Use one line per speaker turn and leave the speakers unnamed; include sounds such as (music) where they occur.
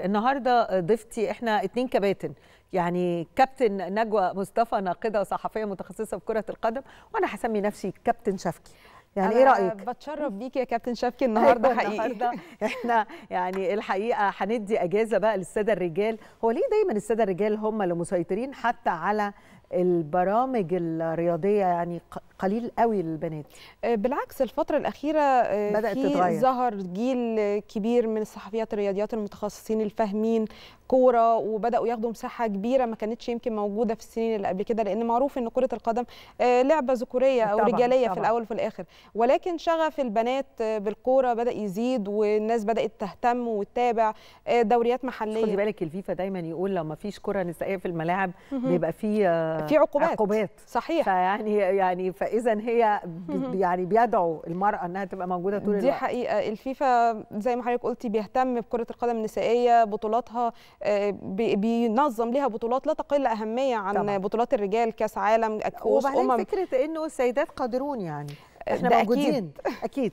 النهارده ضيفتي إحنا اتنين كباتن. يعني كابتن نجوى مصطفى ناقدة صحفيه متخصصة في كرة القدم وأنا هسمي نفسي كابتن شفكي. يعني إيه رأيك؟
بتشرف بيكي يا كابتن شفكي (laughs) النهارده
أيوة
حقيقي.
النهارده. إحنا يعني الحقيقة هندي أجازة بقى للسادة الرجال. هو ليه دايما السادة الرجال هم اللي مسيطرين حتى على البرامج الرياضية يعني قليل قوي للبنات
آه، بالعكس الفترة الأخيرة آه،
بدأت
في
تتغير.
ظهر جيل كبير من الصحفيات الرياضيات المتخصصين الفاهمين كورة وبدأوا ياخدوا مساحة كبيرة ما كانتش يمكن موجودة في السنين اللي قبل كده لأن معروف إن كرة القدم آه، لعبة ذكورية أو
طبعاً،
رجالية
طبعاً.
في الأول وفي الآخر ولكن شغف البنات بالكورة بدأ يزيد والناس بدأت تهتم وتتابع دوريات
خدي
محلية
بالك الفيفا دايما يقول لو ما فيش كره نسائية في الملاعب بيبقى في
في عقوبات.
عقوبات.
صحيح.
فيعني يعني فاذا هي يعني بيدعو المرأة إنها تبقى موجودة طول
دي
الوقت.
حقيقة. الفيفا زي ما حضرتك قلتي بيهتم بكرة القدم النسائية بطولاتها آه، بي- بينظم ليها بطولات لا تقل أهمية عن
طبعاً.
بطولات الرجال كأس عالم كؤوس أمم.
فكرة إنه السيدات قادرون يعني. إحنا
ده
موجودين. أكيد.